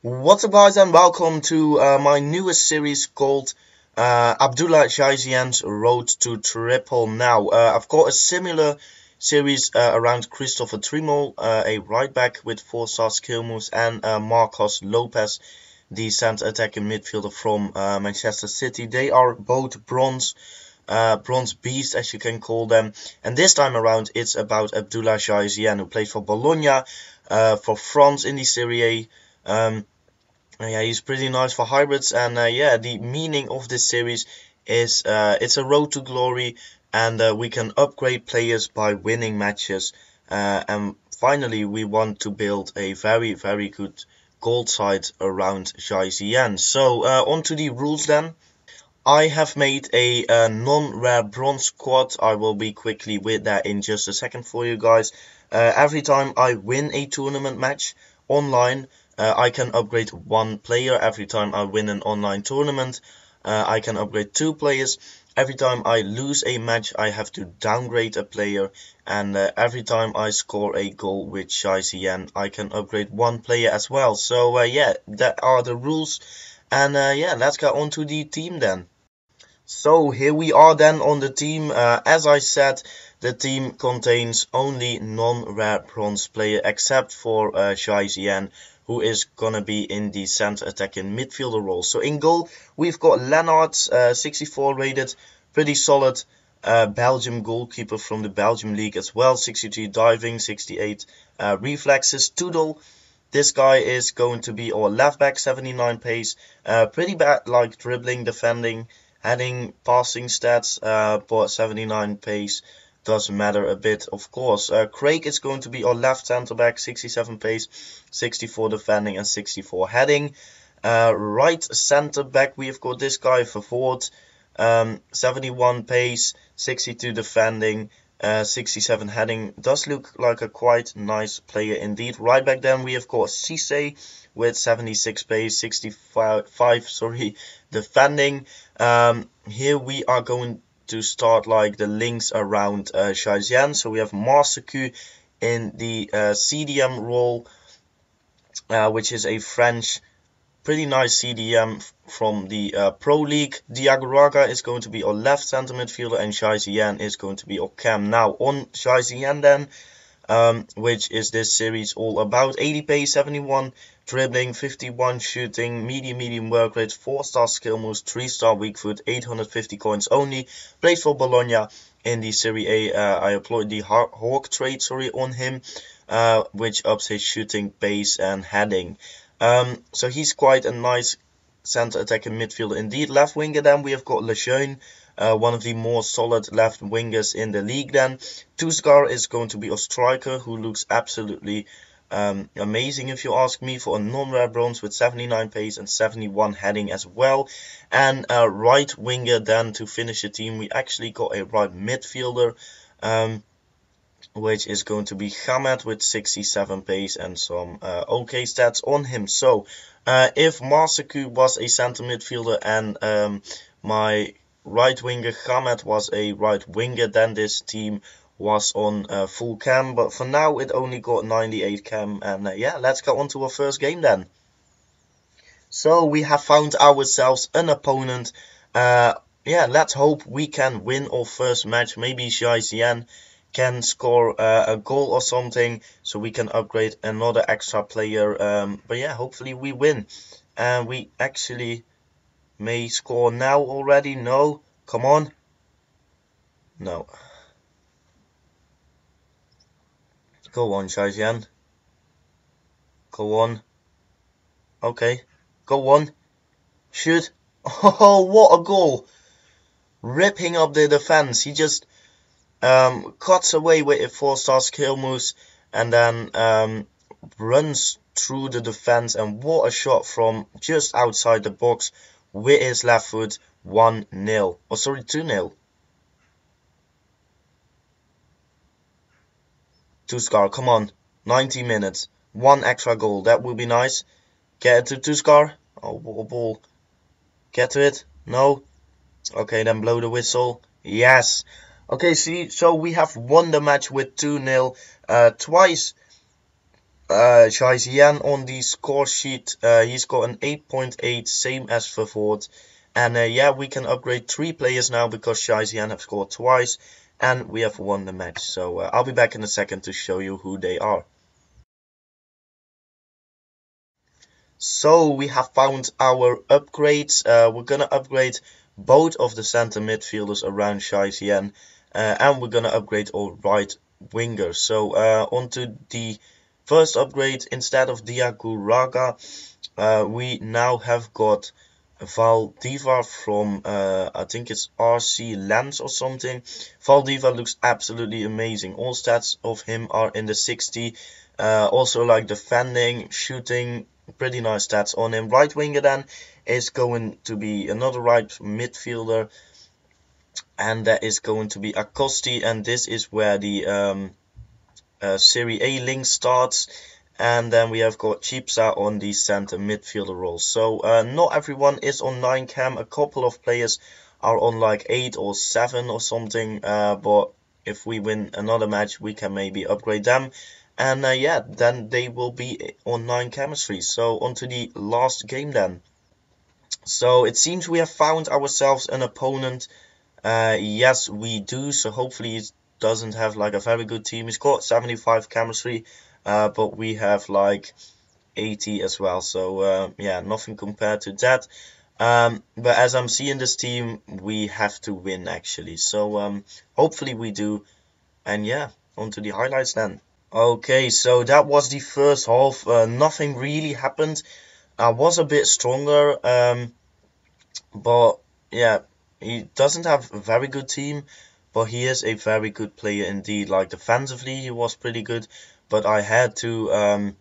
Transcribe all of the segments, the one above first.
What's up guys and welcome to uh, my newest series called uh, Abdallah Yaisien's Road to Triple Now. Uh, I've got a similar series uh, around Christopher Trimmel, uh, a right back with 4 star skill moves, and uh, Marcos Lopes, the centre attacking midfielder from Manchester City. They are both bronze. bronze beasts, as you can call them, and this time around it's about Abdullah Jaizian, who played for Bologna, for France in the Serie A, um, yeah, he's pretty nice for hybrids, and uh, yeah, the meaning of this series is uh, it's a road to glory, and uh, we can upgrade players by winning matches. Uh, and finally, we want to build a very, very good gold side around Yaisien. So, uh, on to the rules then. I have made a uh, non-rare bronze squad. I will be quickly with that in just a second for you guys. every time I win a tournament match online, uh, I can upgrade one player every time I win an online tournament. Uh, I can upgrade two players. Every time I lose a match, I have to downgrade a player. And uh, every time I score a goal with Yaisien, I can upgrade one player as well. So uh, yeah, that are the rules. And uh, yeah, let's get on to the team then. So here we are then on the team. Uh, as I said, the team contains only non-rare bronze player except for uh, Yaisien who is gonna be in the center attacking midfielder role. So in goal, we've got Lennart, uh, 64 rated, pretty solid uh, Belgium goalkeeper from the Belgium league as well. 63 diving, 68 uh, reflexes. Tudor, this guy is going to be our left back, 79 pace, uh, pretty bad like dribbling, defending, heading, passing stats, uh, but 79 pace does matter a bit, of course. Uh, Craig is going to be our left centre back, 67 pace, 64 defending, and 64 heading. Uh, right centre back, we've got this guy Vervoort, um, 71 pace, 62 defending, uh, 67 heading. Does look like a quite nice player indeed. Right back then, we have got Cisse with 76 pace, 65 sorry, defending. Um, here we are going to start like the links around uh, Yaisien. So we have Mastercu in the uh, CDM role, uh, which is a French, pretty nice CDM from the uh, Pro League. Diagouraga is going to be our left center midfielder and Yaisien is going to be our cam. Now on Yaisien then, um, which is this series all about. 80 pace, 71 dribbling, 51 shooting, medium medium work rate, 4 star skill moves, 3 star weak foot, 850 coins only. Plays for Bologna in the Serie A. Uh, I employed the Hawk trade sorry on him, uh, which ups his shooting, pace, and heading. Um, so he's quite a nice center attacking midfielder indeed. Left winger then we have got Lejeune uh, one of the more solid left wingers in the league then. Tusgar is going to be a striker who looks absolutely um, amazing if you ask me for a non-rare bronze with 79 pace and 71 heading as well. And a right winger then to finish the team we actually got a right midfielder um, which is going to be Hamed with 67 pace and some uh, okay stats on him. So uh, if Masaku was a center midfielder and um, my right winger Hamed was a right winger, then this team was on uh, full cam. But for now, it only got 98 cam. And uh, yeah, let's go on to our first game then. So we have found ourselves an opponent. Uh, yeah, let's hope we can win our first match. Maybe Yaisien can score uh, a goal or something so we can upgrade another extra player. Um, but yeah, hopefully we win. And we actually may score now already? No. Come on. No. Go on, Yaisien. Go on. Okay. Go on. Shoot. Oh, what a goal. Ripping up the defense. He just um, cuts away with a four-star skill moves and then um, runs through the defense. And what a shot from just outside the box left foot 1 0. Oh, sorry, 2 0. Tuskar, come on. 90 minutes. One extra goal. That would be nice. Get it to Tuskar. Oh, ball. Get to it. No. Okay, then blow the whistle. Yes. Okay, see, so we have won the match with 2-0. Uh, twice uh, Yaisien on the score sheet, uh, he's got an 8.8, same as Vervoort. And uh, yeah, we can upgrade three players now because Yaisien have scored twice and we have won the match. So uh, I'll be back in a second to show you who they are. So we have found our upgrades. Uh, we're gonna upgrade both of the center midfielders around Yaisien uh, and we're gonna upgrade our right winger. So uh, onto the First upgrade, instead of Diagouraga, uh, we now have got Valdivia from, uh, I think it's RC Lens or something. Valdivia looks absolutely amazing. All stats of him are in the 60. Uh, also like defending, shooting, pretty nice stats on him. Right winger then is going to be another right midfielder. And that is going to be Acosty. And this is where the um, uh, Serie A link starts. And then we have got Chipsa on the center midfielder role. So uh, not everyone is on 9 cam. A couple of players are on like 8 or 7 or something. Uh, but if we win another match, we can maybe upgrade them. And uh, yeah, then they will be on 9 chemistry. So on to the last game then. So it seems we have found ourselves an opponent. Uh, yes, we do. So hopefully doesn't have like a very good team. He's got 75 chemistry, uh, but we have like 80 as well. So uh, yeah, nothing compared to that. Um, but as I'm seeing this team, we have to win actually. So um, hopefully we do. And yeah, on to the highlights then. Okay, so that was the first half. Uh, nothing really happened. I was a bit stronger, um, but yeah, he doesn't have a very good team but he is a very good player indeed. Like defensively, he was pretty good, but I had to um,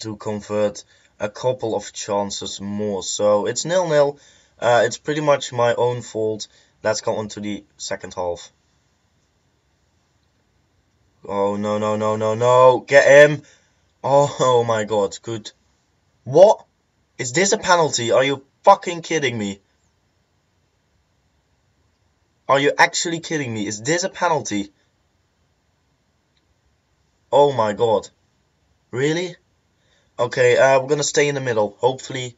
to convert a couple of chances more. So it's nil nil. Uh, it's pretty much my own fault. Let's go on to the second half. Oh no no no no no! Get him! Oh, oh my god! Good. What? Is this a penalty? Are you fucking kidding me? Are you actually kidding me? Is this a penalty? Oh my god. Really? Okay, uh, we're gonna stay in the middle. Hopefully,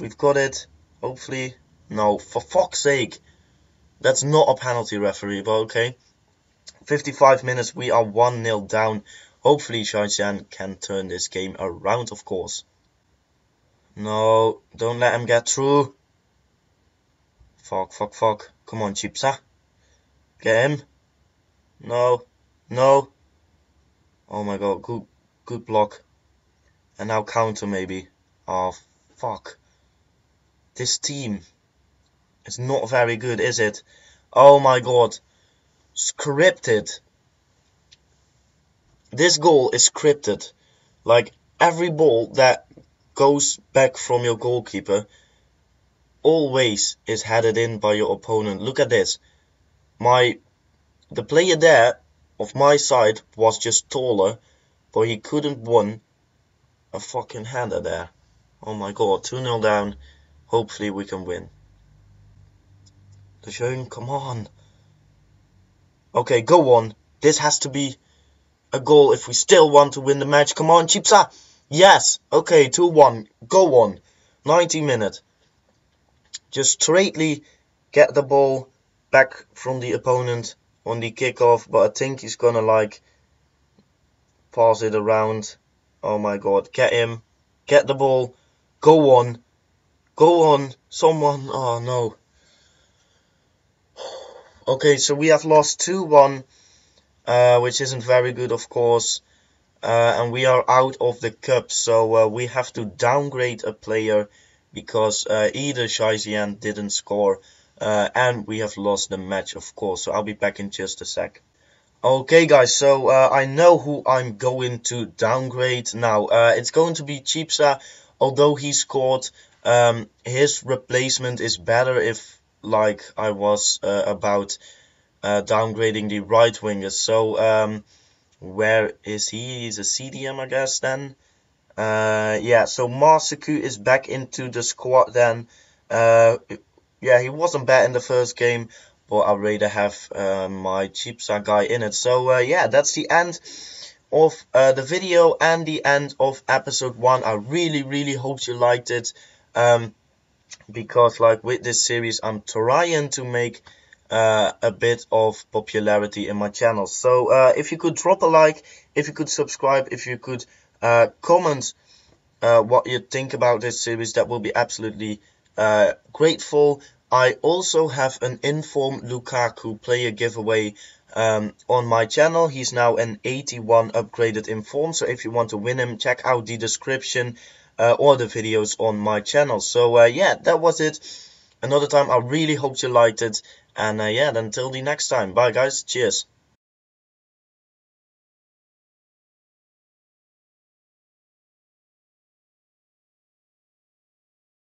we've got it. Hopefully, no, for fuck's sake. That's not a penalty, referee, but okay. 55 minutes, we are 1-0 down. Hopefully, Yaisien can turn this game around, of course. No, don't let him get through. Fuck, fuck, fuck. Come on, Chipsa. Get him. No. No. Oh my god, good good block. And now counter maybe. Oh fuck. This team is not very good, is it? Oh my god. Scripted. This goal is scripted. Like every ball that goes back from your goalkeeper always is headed in by your opponent. Look at this. My the player there of my side was just taller, but he couldn't win a fucking header there. Oh my god, 2-0 down. Hopefully we can win. De Jong, come on. Okay, go on. This has to be a goal if we still want to win the match. Come on, Chipsa. Yes. Okay, 2-1. Go on. 90 minutes just straightly get the ball back from the opponent on the kickoff, but I think he's gonna like pass it around. Oh my god, get him, get the ball, go on, go on, someone, oh no. Okay, so we have lost 2-1, uh, which isn't very good, of course. Uh, and we are out of the cup, so uh, we have to downgrade a player because uh, either Yaisien didn't score uh, and we have lost the match of course. So I'll be back in just a sec. Okay guys so uh, I know who I'm going to downgrade now. Uh, it's going to be Chipsa. Although he scored um, his replacement is better if like I was uh, about uh, downgrading the right winger. So um, where is he? He's a CDM I guess then uh, yeah, so Masaku is back into the squad then. Uh, yeah, he wasn't bad in the first game, but I'd rather have uh, my Chipsa guy in it. So uh, yeah, that's the end of uh, the video and the end of episode 1. I really, really hope you liked it. Um, because like with this series, I'm trying to make uh, a bit of popularity in my channel. So uh, if you could drop a like, if you could subscribe, if you could uh, comment uh, what you think about this series, that will be absolutely uh, grateful. I also have an Inform Lukaku player giveaway um, on my channel. He's now an 81 upgraded Inform, so if you want to win him, check out the description uh, or the videos on my channel. So uh, yeah, that was it. Another time, I really hope you liked it. And uh, yeah, until the next time. Bye guys, cheers.